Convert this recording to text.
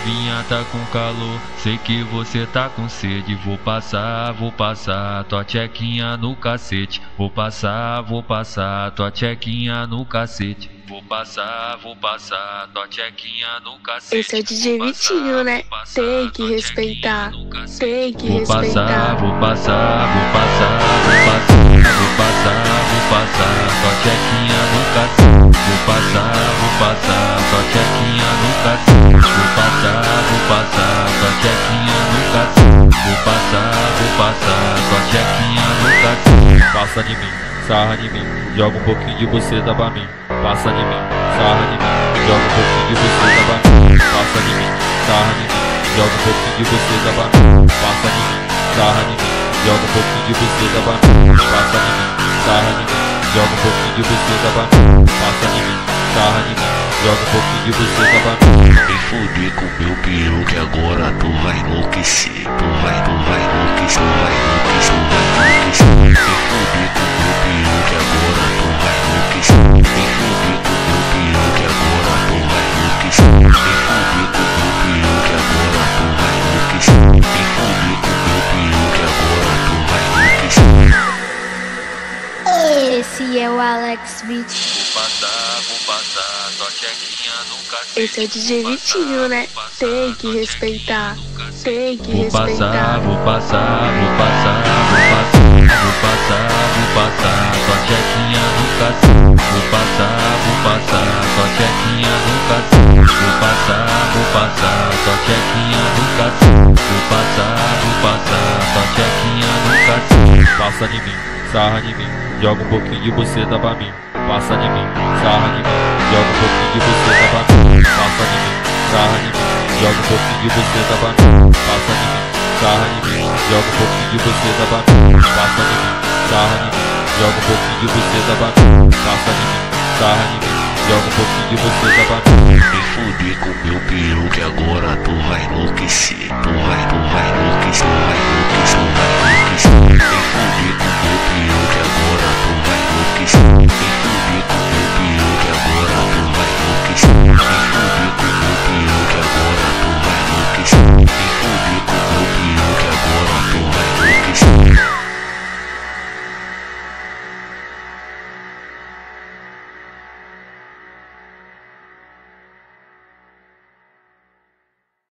Novinha tá com calor, sei que você tá com sede. Vou passar, vou passar tua tchequinha no cacete. Vou passar, vou passar tua tchequinha no cacete. Vou passar, vou passar tua tchequinha no cacete. Esse é o DJ Vitinho, né? Tem que respeitar. Tem que Vou passar, respeitar. vou passar, vou passar, vou passar, vou passar, vou passar tua tchequinha no cacete. Passar, tua tchequinha no. Vou passar, vou passar tua tchequinha no cacete. Passa de mim, sarra de mim, joga um pouquinho de buceta pra mim. Passa de mim, sarra de mim, joga um pouquinho de buceta pra mim. Passa de mim, sarra de mim, joga um pouquinho de buceta pra mim. Passa de mim, sarra de mim, joga um pouquinho de buceta pra mim. Passa de mim, sarra de mim, joga um pouquinho de buceta pra mim. Passa de mim, sarra de mim, joga um pouquinho de buceta pra mim. Vem fuder com meu peru que agora tu vai enlouquecer. Tu vai, tu vai enlouquecer, tu vai enlouquecer, tu vai enlouquecer. Vem fuder com meu peru que agora tu vai enlouquecer. Vem fuder com meu peru que agora tu vai enlouquecer. Vem fuder com meu peru que agora tu vai enlouquecer. Vem fuder com meu peru que agora tu vai enlouquecer. Esse é o Alex Beach. Vou passar, vou passar no cacete. Esse é o DJ Vitinho, né? Tem que respeitar. Tem que Vou passar, respeitar. vou passar, vou passar, vou passar, vou passar, vou passar tua tchequinha no cacete. Vou passar, vou passar tua tchequinha no cacete. Vou passar, vou passar tua tchequinha no cacete. Vou passar, vou passar tua tchequinha no cacete. Passa de mim, sarra de mim, joga um pouquinho de buceta pra mim. Passa de mim, sarra de mim, joga um pouquinho de buceta pra mim. Passa de mim, sarra de mim, joga um pouquinho de buceta pra mim. Passa de mim, sarra de mim, joga um pouquinho de buceta pra mim. Passa de mim, sarra de mim, joga um pouquinho de buceta pra mim. Passa de mim, sarra de mim, joga um pouquinho de buceta pra mim. Vem fuder com meu peru que agora tu vai enlouquecer. Tu vai, tu vai enlouquecer, tu vai enlouquecer, tu vai enlouquecer.